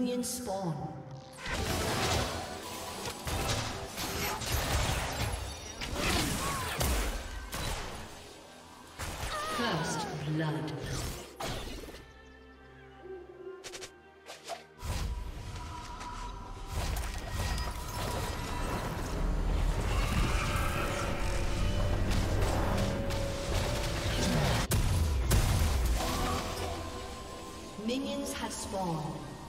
Minions spawn. First blood. Minions have spawned.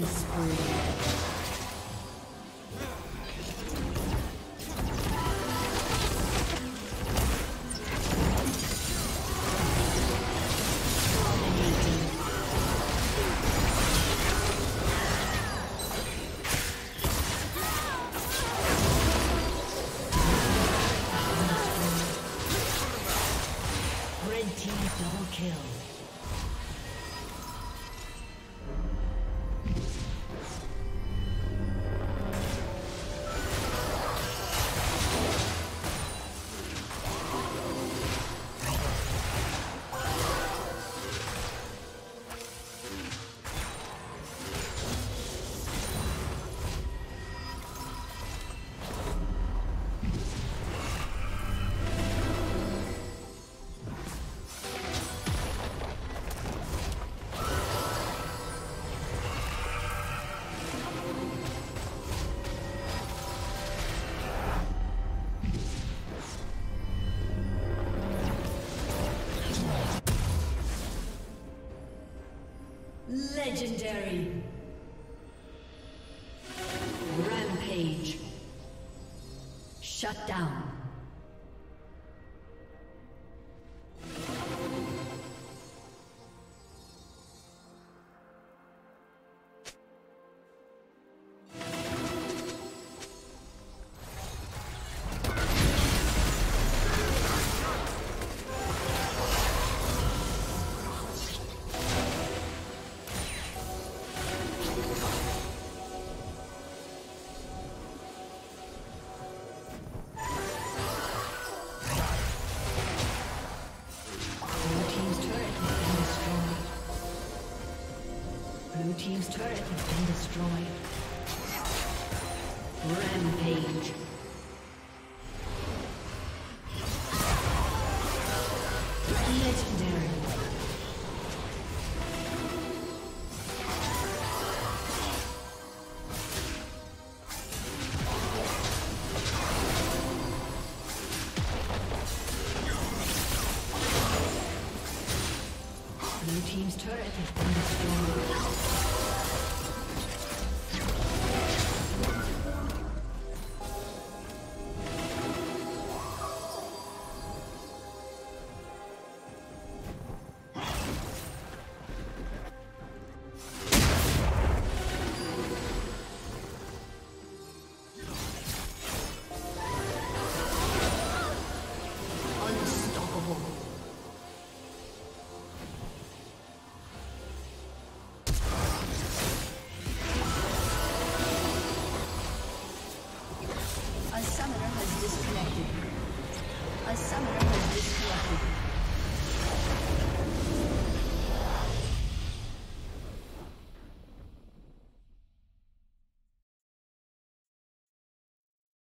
Killing spree. Legendary. Rampage. Legendary. Blue Team's turret has been destroyed.